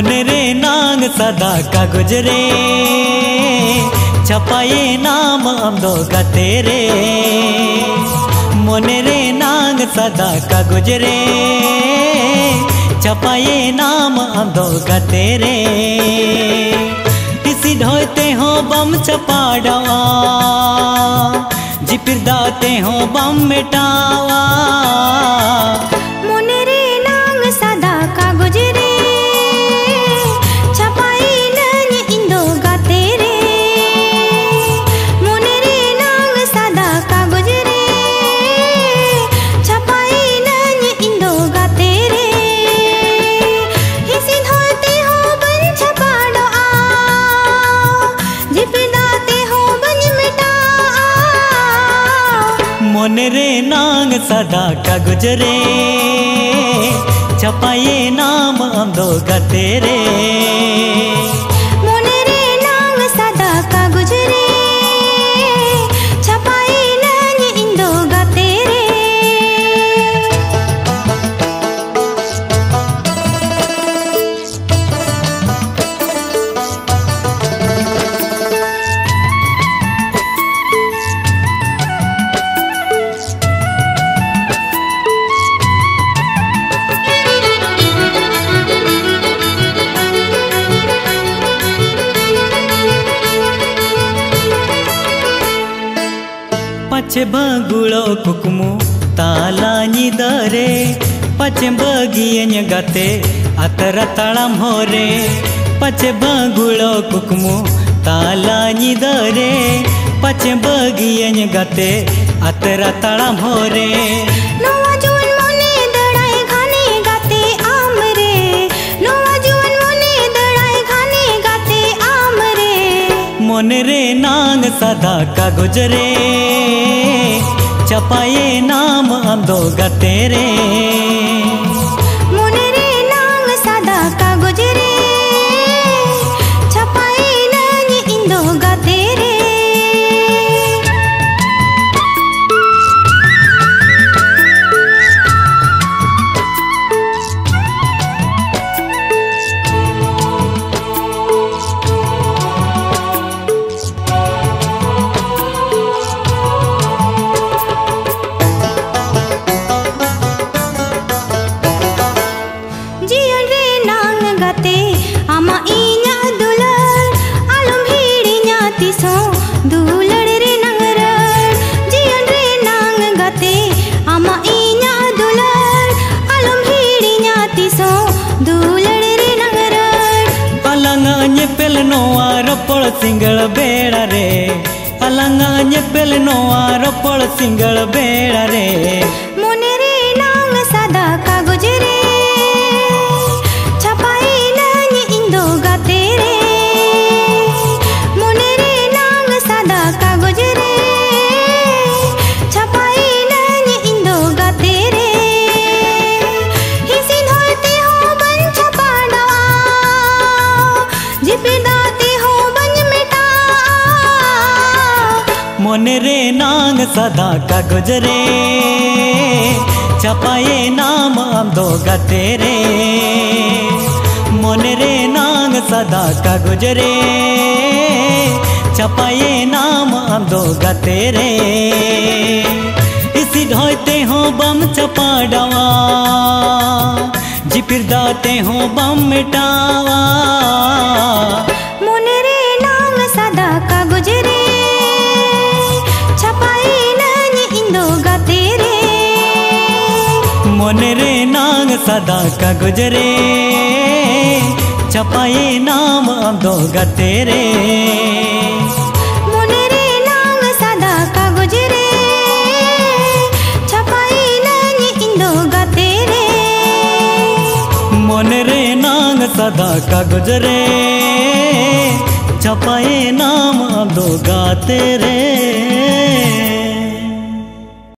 सदा कागज़ रे छपाए नाम आमदो गतेरे मोने रे नांग सदा कागज़ रे छपाए नाम आमदो गतेरे किसी ढोते हो बम चपाड़वा जिपिर दाते हो बम मिटावा। মনে रे नांग सदा का गुजरे छपाए नाम गतेरे মনে ಪಚೆ ಬಗುಳ ಕುಕುಮು ತಾಲಾನಿ ದರೆ ಪಚೆ ಬಗಿಯ ಗತೆ ಅತರ ತಳಂ ಹೊರೆ ಪಚೆ ಬಗುಳ ಕುಕುಮು ತಾಲಾನಿ ದರೆ ಪಚೆ ಬಗಿಯ ಗತೆ ಅತರ ತಳಂ ಹೊರೆ মন রে নাং সাদা কাগজ রে बांधोगा तेरे। मुनरे नांग सदा का गुजरे। छपाई नानी इंदोगा अलंग पेल नोआ रपड़ सिंगल बेड़ा सदा का गुजरे। छपाए नाम आमदो गतेरे मोने रे नांग सदा का गुजरे। छपाए नाम आमदो गतेरे इसी ढोते हो बम चपाड़वा जिपिर दाते हो बम मिटावा। सदा का गुजरे छपाए नाम दोगा तेरे। सदा का गुजरे छपाए तेरे। नाम सदा का गुजरे छपाए नाम दोगा तेरे।